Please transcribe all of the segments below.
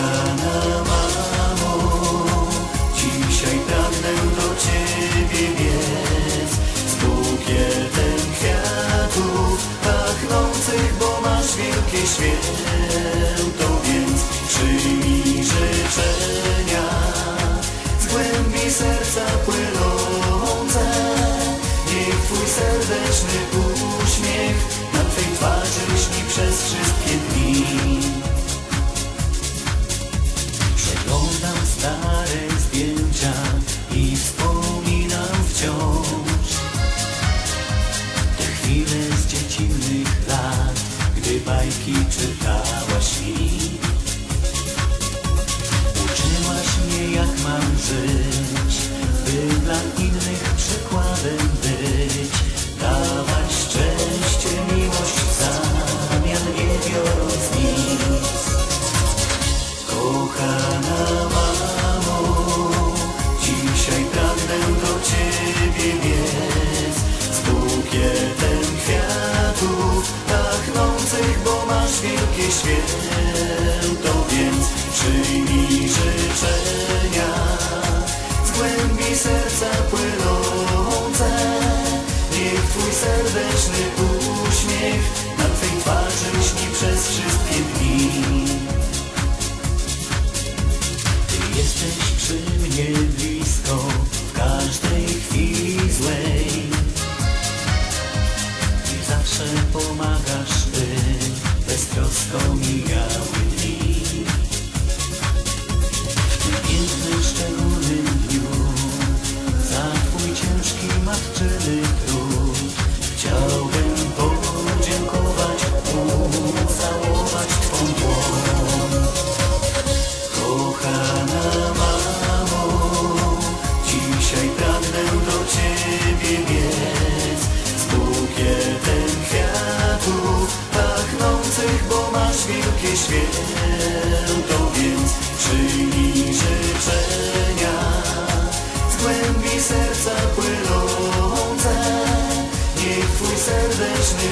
Kochana mamo, dzisiaj pragnę do Ciebie biec z bukietem kwiatów pachnących, bo masz wielkie święto, więc przyjmij życzenia z głębi serca płynące. Niech Twój serdeczny bajki czytałaś mi. Uczyłaś mnie jak mam żyć, wielkie święto, więc przyjmij życzenia z głębi serca płynące. Niech Twój serdeczny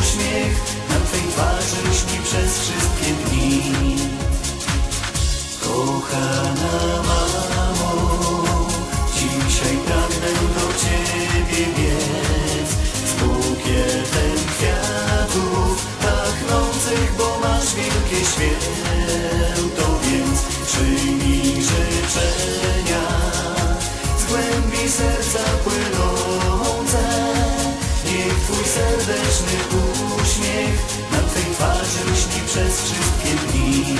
uśmiech na Twej twarzy lśni przez wszystkie dni. Kochana święto, więc przyjmij życzenia z głębi serca płynące. Niech Twój serdeczny uśmiech na Twej twarzy lśni przez wszystkie dni.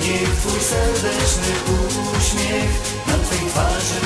Niech Twój serdeczny uśmiech na Twej twarzy